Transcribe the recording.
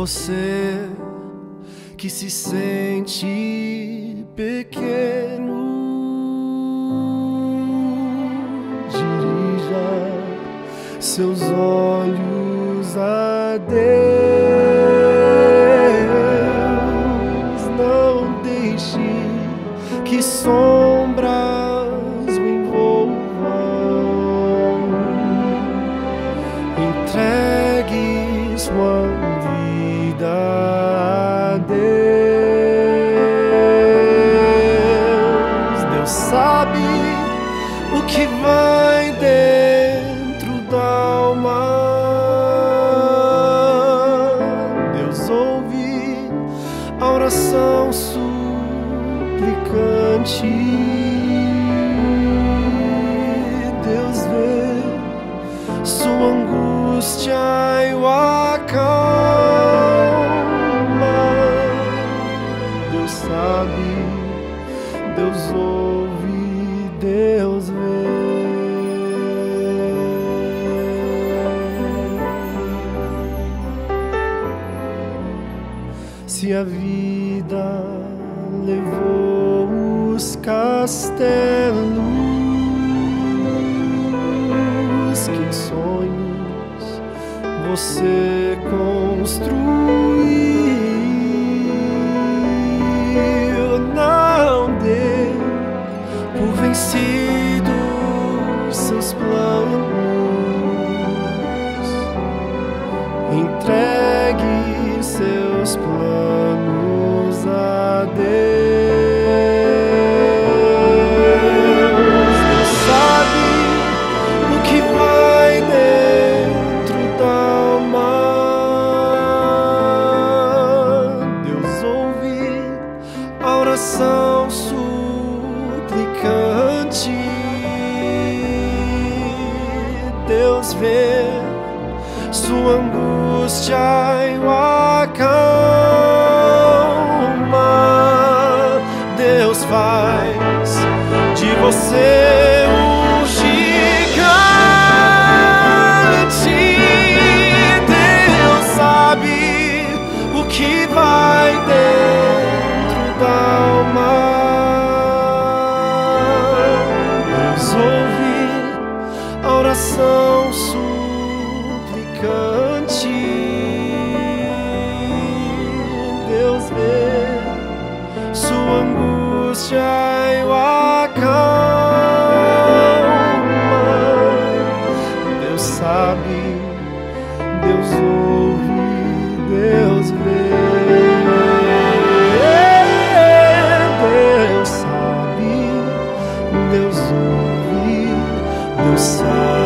Você que se sente pequeno, dirija seus olhos a Deus. Não deixe que sombras Deus. Deus sabe o que vai dentro da alma. Deus ouve a oração suplicante. Deus vê sua angústia e o Se a vida levou os castelos que sonhos você construiu. Seus planos a Deus. Sabe o que vai dentro da alma. Deus ouve a oração suplicante. Deus vê sua angústia você um gigante. Deus sabe o que vai dentro da alma. Deus ouve a oração suplicante. Deus vê sua angústia Deus ouve, Deus vê. Deus sabe, Deus ouve, Deus sabe.